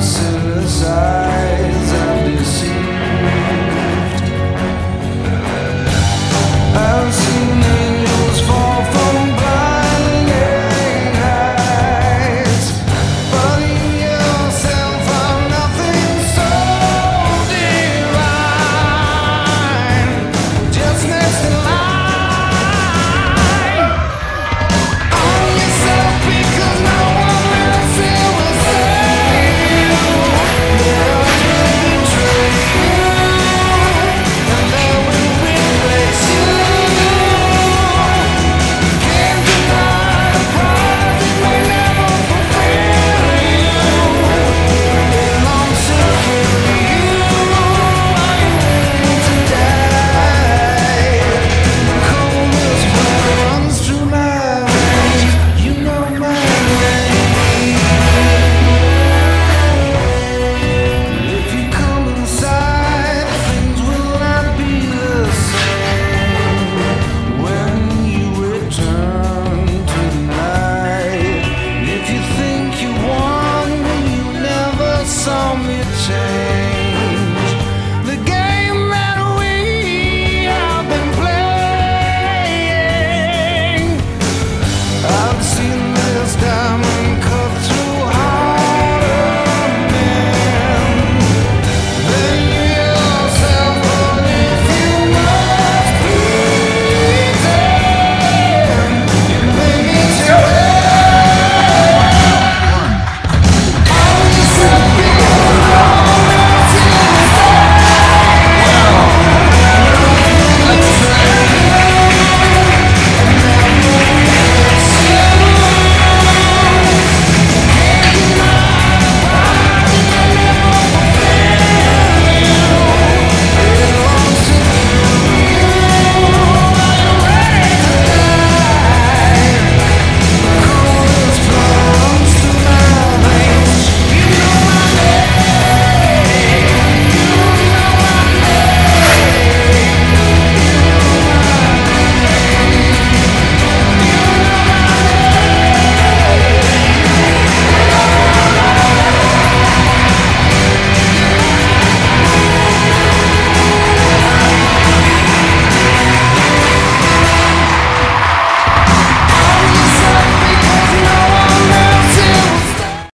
suicide.